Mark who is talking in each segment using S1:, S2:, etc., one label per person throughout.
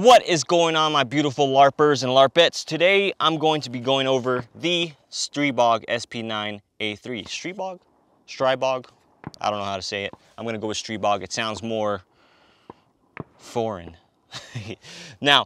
S1: What is going on my beautiful LARPers and LARPettes? Today I'm going to be going over the Stribog SP9A3. Stribog? Stribog? I don't know how to say it. I'm gonna go with Stribog. It sounds more foreign. now,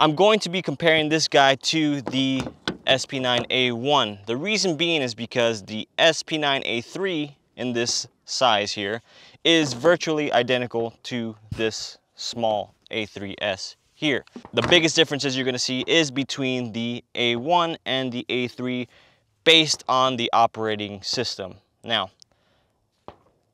S1: I'm going to be comparing this guy to the SP9A1. The reason being is because the SP9A3 in this size here is virtually identical to this small a3S here. The biggest differences you're gonna see is between the A1 and the A3 based on the operating system. Now,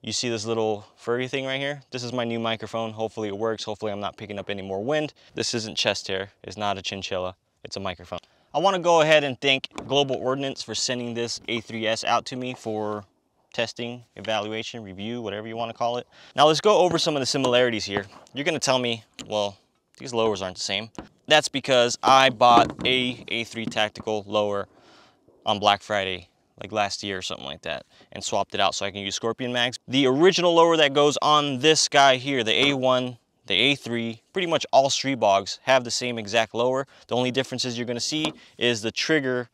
S1: you see this little furry thing right here? This is my new microphone. Hopefully it works. Hopefully I'm not picking up any more wind. This isn't chest hair. It's not a chinchilla. It's a microphone. I wanna go ahead and thank Global Ordnance for sending this A3S out to me for testing, evaluation, review, whatever you want to call it. Now let's go over some of the similarities here. You're going to tell me, well, these lowers aren't the same. That's because I bought a A3 Tactical lower on Black Friday like last year or something like that and swapped it out so I can use Scorpion mags. The original lower that goes on this guy here, the A1, the A3, pretty much all Stribogs have the same exact lower. The only differences you're gonna see is the trigger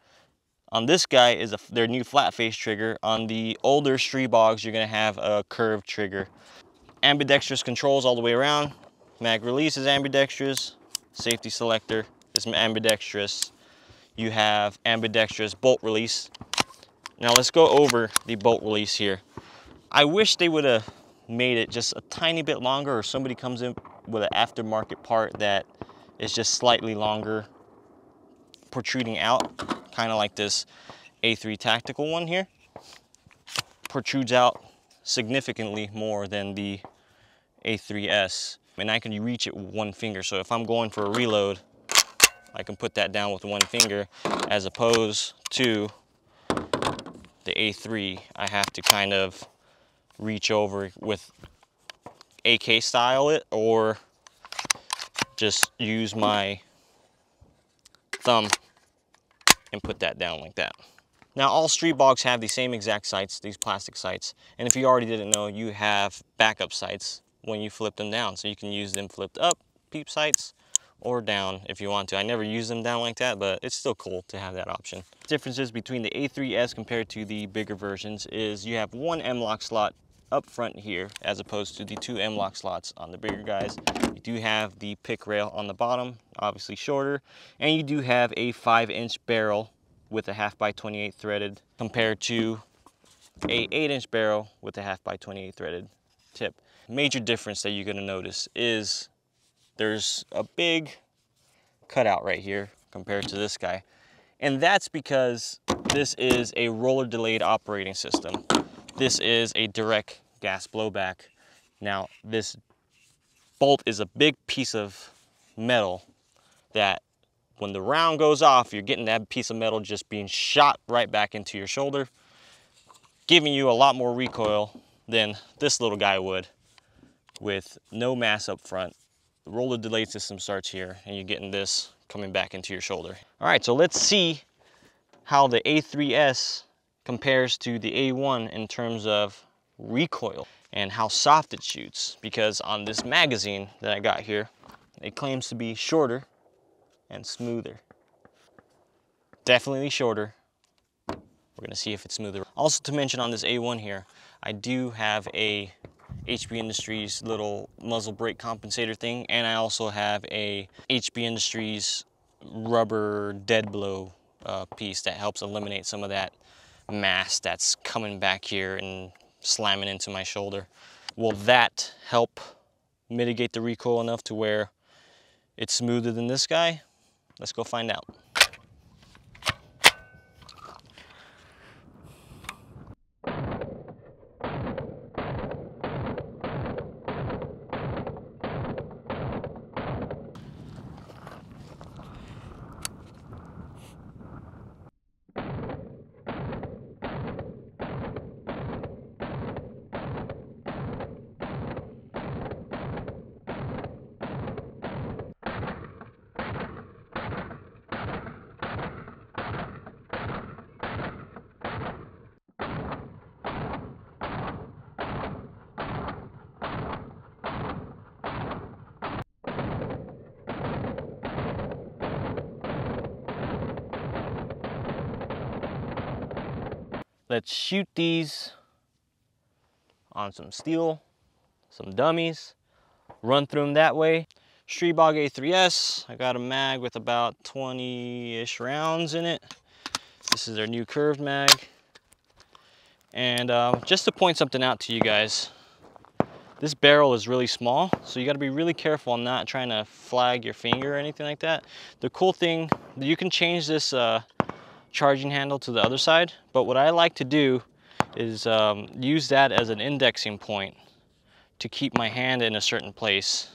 S1: on this guy is a, their new flat face trigger. On the older Stribogs, you're gonna have a curved trigger. Ambidextrous controls all the way around. Mag release is ambidextrous. Safety selector is ambidextrous. You have ambidextrous bolt release. Now let's go over the bolt release here. I wish they would have made it just a tiny bit longer or somebody comes in with an aftermarket part that is just slightly longer protruding out kind of like this A3 tactical one here, protrudes out significantly more than the A3S. And I can reach it with one finger. So if I'm going for a reload, I can put that down with one finger as opposed to the A3. I have to kind of reach over with AK style it or just use my thumb and put that down like that. Now all Stribogs have the same exact sights, these plastic sights. And if you already didn't know, you have backup sights when you flip them down. So you can use them flipped up, peep sights, or down if you want to. I never use them down like that, but it's still cool to have that option. Differences between the A3S compared to the bigger versions is you have one M-LOK slot up front here as opposed to the two M-LOK slots on the bigger guys. You do have the pick rail on the bottom, obviously shorter, and you do have a five inch barrel with a half by 28 threaded compared to a eight inch barrel with a half by 28 threaded tip. Major difference that you're gonna notice is there's a big cutout right here compared to this guy. And that's because this is a roller delayed operating system. This is a direct gas blowback. Now this bolt is a big piece of metal that when the round goes off, you're getting that piece of metal just being shot right back into your shoulder, giving you a lot more recoil than this little guy would with no mass up front. The roller delay system starts here and you're getting this coming back into your shoulder. All right, so let's see how the A3S compares to the A1 in terms of recoil and how soft it shoots because on this magazine that I got here, it claims to be shorter and smoother. Definitely shorter. We're gonna see if it's smoother. Also to mention on this A1 here, I do have a HB Industries little muzzle brake compensator thing, and I also have a HB Industries rubber dead blow uh, piece that helps eliminate some of that mass that's coming back here and slamming into my shoulder. Will that help mitigate the recoil enough to where it's smoother than this guy? Let's go find out. Let's shoot these on some steel, some dummies, run through them that way. Stribog A3S, I got a mag with about 20-ish rounds in it. This is their new curved mag. And uh, just to point something out to you guys, this barrel is really small, so you gotta be really careful on not trying to flag your finger or anything like that. The cool thing, you can change this uh, charging handle to the other side, but what I like to do is um, use that as an indexing point to keep my hand in a certain place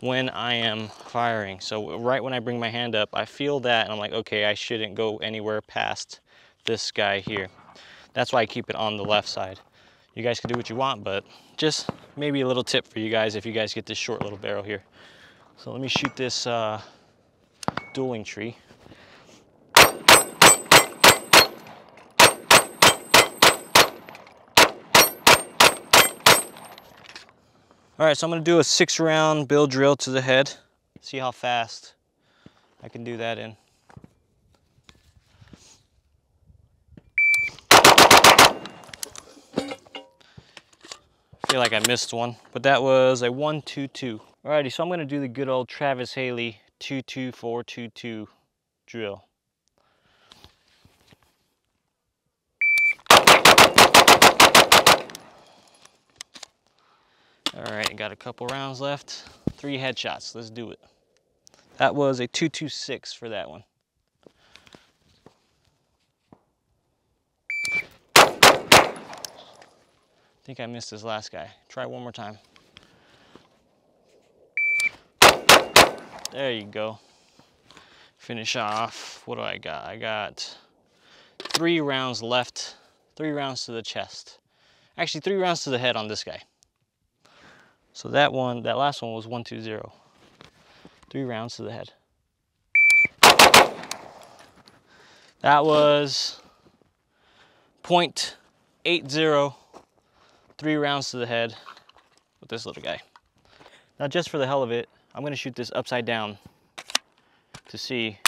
S1: when I am firing. So right when I bring my hand up, I feel that and I'm like, okay, I shouldn't go anywhere past this guy here. That's why I keep it on the left side. You guys can do what you want, but just maybe a little tip for you guys if you guys get this short little barrel here. So let me shoot this uh, dueling tree. All right, so I'm gonna do a six round bill drill to the head. See how fast I can do that in. I feel like I missed one, but that was a 122. Alrighty, so I'm gonna do the good old Travis Haley 22422 drill. All right, got a couple rounds left. Three headshots, let's do it. That was a 226 for that one. I think I missed this last guy. Try one more time. There you go. Finish off, what do I got? I got three rounds left, three rounds to the chest. Actually, three rounds to the head on this guy. So that one, that last one was 120. Three rounds to the head. That was 0.80, three rounds to the head with this little guy. Now just for the hell of it, I'm gonna shoot this upside down to see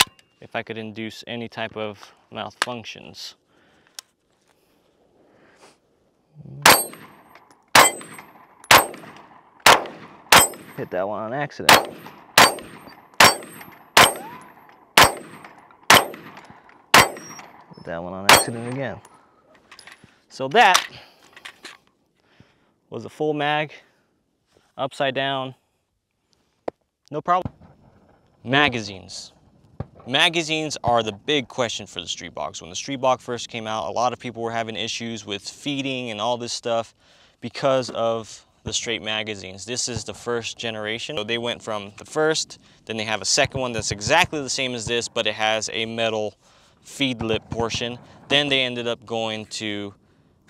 S1: if I could induce any type of malfunctions. Hit that one on accident. Hit that one on accident again. So that was a full mag, upside down, no problem. Magazines. Magazines are the big question for the Stribog. When the Stribog first came out, a lot of people were having issues with feeding and all this stuff because of the straight magazines. This is the first generation. So they went from the first, then they have a second one that's exactly the same as this, but it has a metal feed lip portion. Then they ended up going to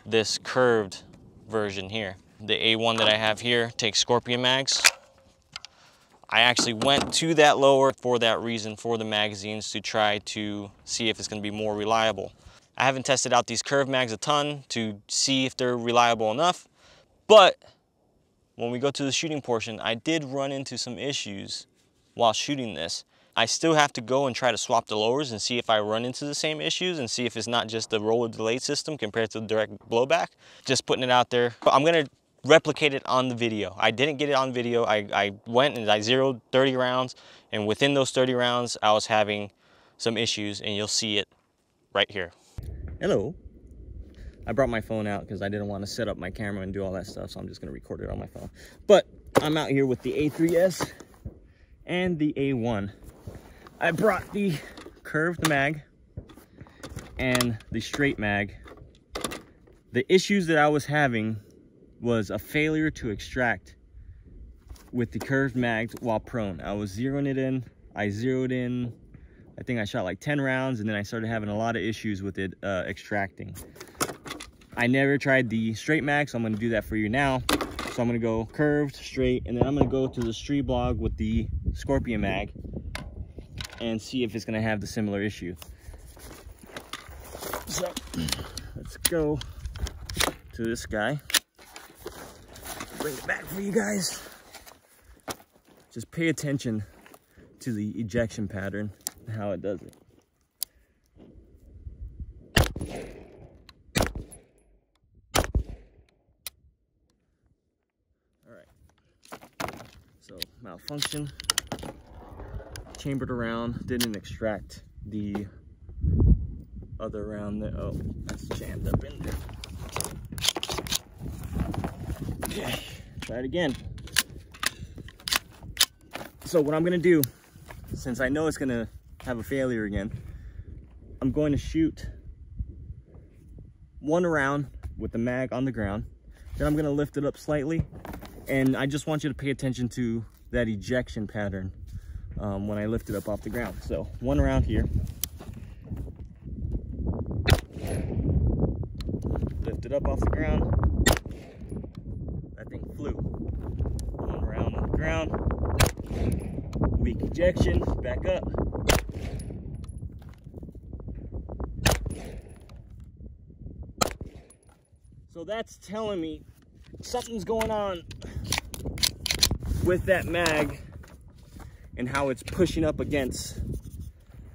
S1: this curved version here. The A1 that I have here takes Scorpion mags. I actually went to that lower for that reason for the magazines to try to see if it's gonna be more reliable. I haven't tested out these curved mags a ton to see if they're reliable enough, but when we go to the shooting portion, I did run into some issues while shooting this. I still have to go and try to swap the lowers and see if I run into the same issues and see if it's not just the roller delay system compared to the direct blowback. Just putting it out there. I'm gonna replicate it on the video. I didn't get it on video. I, I went and I zeroed 30 rounds and within those 30 rounds, I was having some issues and you'll see it right here. Hello. I brought my phone out because I didn't want to set up my camera and do all that stuff, so I'm just going to record it on my phone. But I'm out here with the A3S and the A1. I brought the curved mag and the straight mag. The issues that I was having was a failure to extract with the curved mag while prone. I was zeroing it in. I zeroed in, I think I shot like 10 rounds and then I started having a lot of issues with it uh, extracting. I never tried the straight mag, so I'm gonna do that for you now. So I'm gonna go curved, straight, and then I'm gonna go to the Stribog with the Scorpion mag and see if it's gonna have the similar issue. So let's go to this guy. Bring it back for you guys. Just pay attention to the ejection pattern and how it does it. Malfunction. Chambered around, didn't extract the other round there. Oh, that's jammed up in there. Okay, try it again. So what I'm gonna do, since I know it's gonna have a failure again, I'm going to shoot one round with the mag on the ground. Then I'm gonna lift it up slightly. And I just want you to pay attention to that ejection pattern um, when I lift it up off the ground. So one around here. Lift it up off the ground. That thing flew. One round on the ground. Weak ejection, back up. So that's telling me something's going on with that mag and how it's pushing up against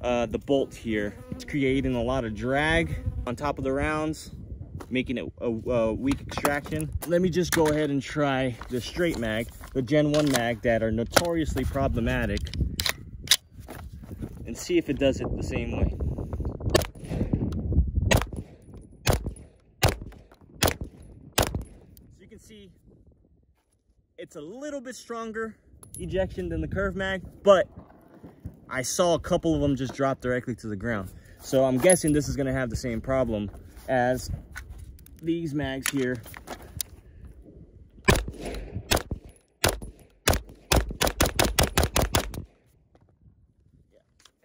S1: uh, the bolt here. It's creating a lot of drag on top of the rounds, making it a, a, weak extraction. Let me just go ahead and try the straight mag, the Gen 1 mag that are notoriously problematic and see if it does it the same way. see it's a little bit stronger ejection than the curve mag, but I saw a couple of them just drop directly to the ground. So I'm guessing this is gonna have the same problem as these mags here. Yeah,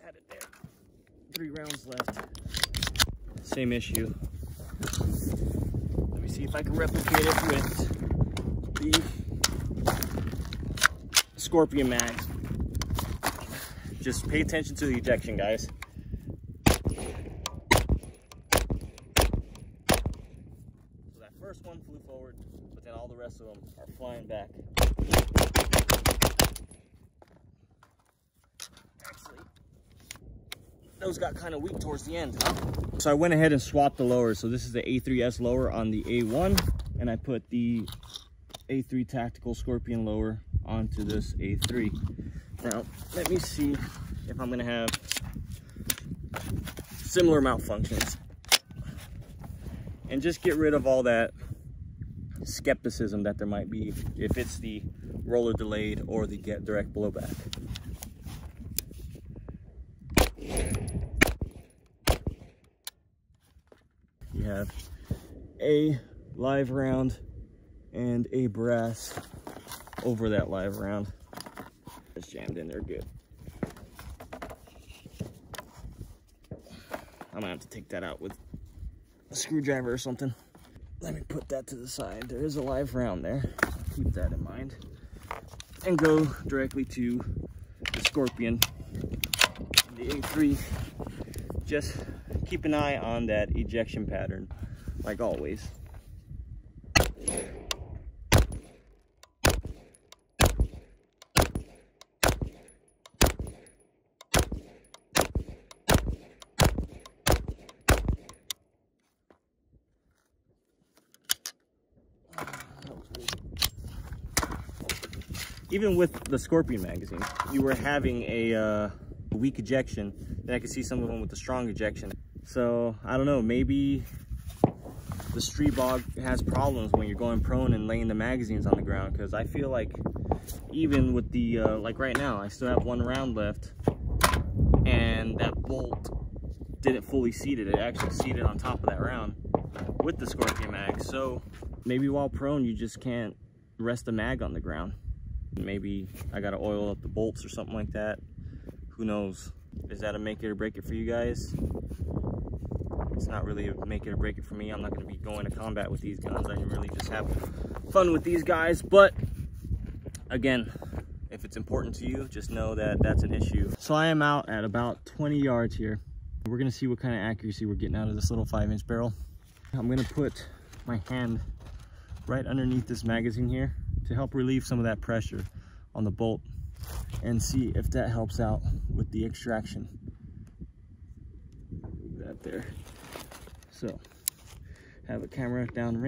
S1: had it there. Three rounds left. Same issue. Let me see if I can replicate it with the Scorpion mags. Just pay attention to the ejection, guys. So that first one flew forward, but then all the rest of them are flying back. Actually, those got kind of weak towards the end, huh? So I went ahead and swapped the lower. So this is the A3S lower on the A1, and I put the a3 Tactical Scorpion lower onto this A3. Now, let me see if I'm gonna have similar malfunctions. And just get rid of all that skepticism that there might be if it's the roller delayed or the get direct blowback. You have a live round and a brass over that live round. It's jammed in there good. I'm gonna have to take that out with a screwdriver or something. Let me put that to the side. There is a live round there. Keep that in mind. And go directly to the Scorpion, the A3. Just keep an eye on that ejection pattern, like always. Even with the Scorpion magazine, you were having a uh, weak ejection. Then I could see some of them with the strong ejection. So I don't know, maybe the Stribog has problems when you're going prone and laying the magazines on the ground because I feel like even with the, uh, like right now, I still have one round left and that bolt didn't fully seat it. It actually seated on top of that round with the Scorpion mag. So maybe while prone, you just can't rest the mag on the ground. Maybe I gotta oil up the bolts or something like that. Who knows? Is that a make it or break it for you guys? It's not really a make it or break it for me. I'm not gonna be going to combat with these guns. I can really just have fun with these guys. But again, if it's important to you, just know that that's an issue. So I am out at about 20 yards here. We're gonna see what kind of accuracy we're getting out of this little five inch barrel. I'm gonna put my hand right underneath this magazine here to help relieve some of that pressure on the bolt and see if that helps out with the extraction. That there. So, have a camera down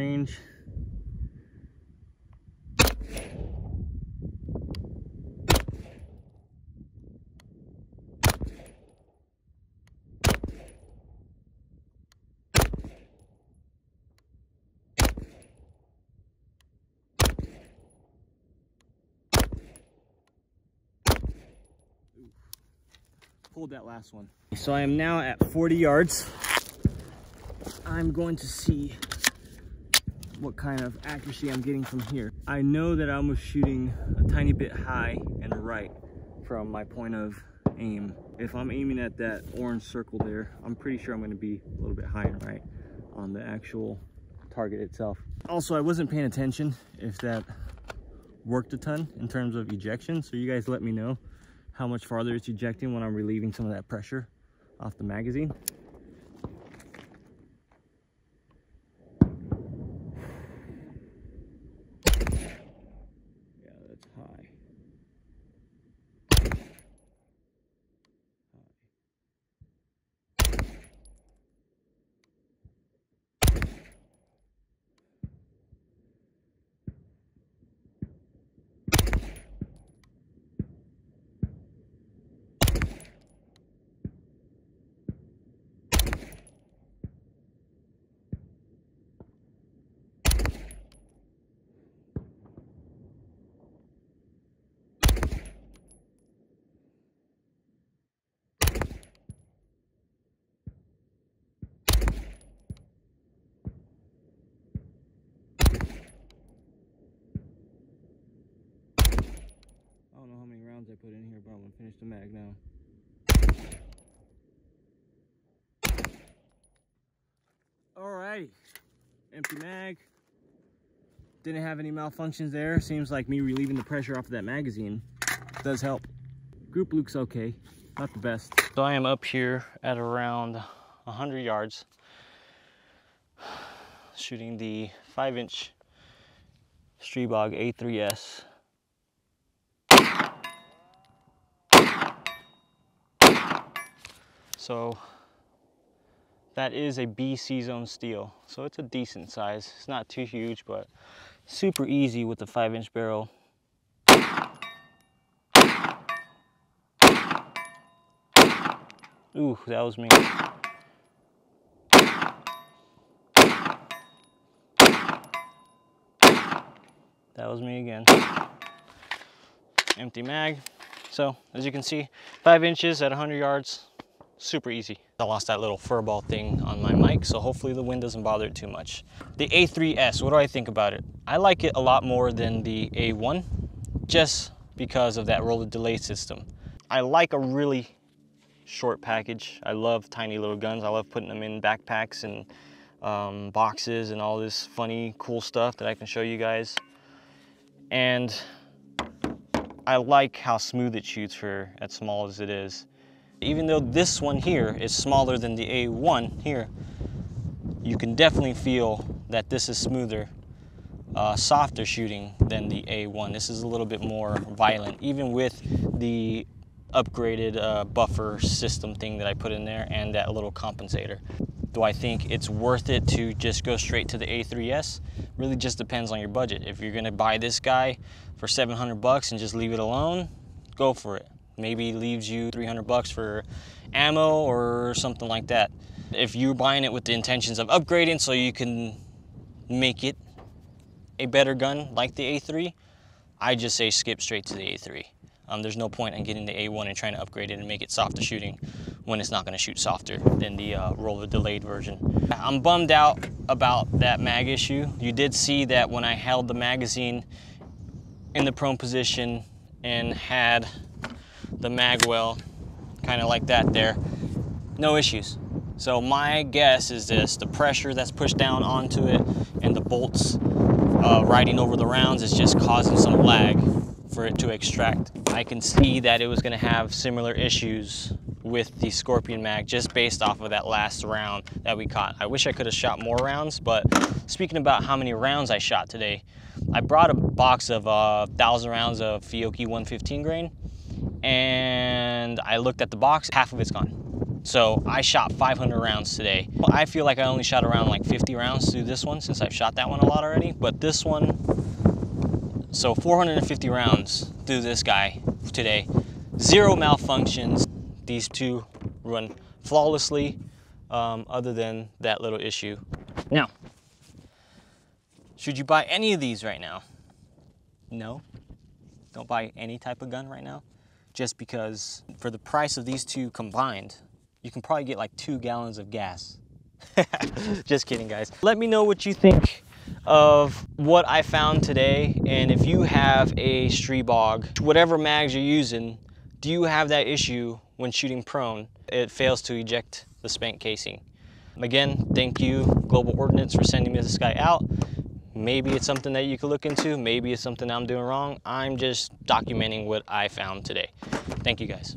S1: pulled that last one. So I am now at 40 yards. I'm going to see what kind of accuracy I'm getting from here. I know that I was shooting a tiny bit high and right from my point of aim. If I'm aiming at that orange circle there, I'm pretty sure I'm gonna be a little bit high and right on the actual target itself. Also, I wasn't paying attention if that worked a ton in terms of ejection. So you guys let me know how much farther it's ejecting when I'm relieving some of that pressure off the magazine. rounds I put in here, but I'm gonna finish the mag now. Alrighty, empty mag. Didn't have any malfunctions there. Seems like me relieving the pressure off of that magazine does help. Group looks okay, not the best. So I am up here at around 100 yards, shooting the 5 inch Stribog A3S So that is a BC zone steel. So it's a decent size. It's not too huge, but super easy with the five inch barrel. Ooh, that was me. That was me again. Empty mag. So as you can see, five inches at 100 yards, super easy. I lost that little furball thing on my mic, so hopefully the wind doesn't bother it too much. The A3S, what do I think about it? I like it a lot more than the A1, just because of that roller delay system. I like a really short package. I love tiny little guns. I love putting them in backpacks and um, boxes and all this funny, cool stuff that I can show you guys. And I like how smooth it shoots for as small as it is. Even though this one here is smaller than the A1 here, you can definitely feel that this is smoother, uh, softer shooting than the A1. This is a little bit more violent, even with the upgraded uh, buffer system thing that I put in there and that little compensator. Do I think it's worth it to just go straight to the A3S? Really just depends on your budget. If you're gonna buy this guy for 700 bucks and just leave it alone, go for it maybe leaves you 300 bucks for ammo or something like that. If you're buying it with the intentions of upgrading so you can make it a better gun like the A3, I just say skip straight to the A3. Um, there's no point in getting the A1 and trying to upgrade it and make it softer shooting when it's not going to shoot softer than the uh, roller delayed version. I'm bummed out about that mag issue. You did see that when I held the magazine in the prone position and had the mag well, kind of like that there. No issues. So my guess is this, the pressure that's pushed down onto it and the bolts uh, riding over the rounds is just causing some lag for it to extract. I can see that it was gonna have similar issues with the Scorpion mag just based off of that last round that we caught. I wish I could have shot more rounds, but speaking about how many rounds I shot today, I brought a box of uh, 1,000 rounds of Fiocchi 115 grain and I looked at the box, half of it's gone. So I shot 500 rounds today. I feel like I only shot around like 50 rounds through this one since I've shot that one a lot already, but this one, so 450 rounds through this guy today. Zero malfunctions. These two run flawlessly um, other than that little issue. Now, should you buy any of these right now? No. Don't buy any type of gun right now just because for the price of these two combined, you can probably get like two gallons of gas. just kidding, guys. Let me know what you think of what I found today. And if you have a Stribog, whatever mags you're using, do you have that issue when shooting prone? It fails to eject the spent casing. Again, thank you Global Ordnance for sending me this guy out. Maybe it's something that you could look into. Maybe it's something I'm doing wrong. I'm just documenting what I found today. Thank you guys.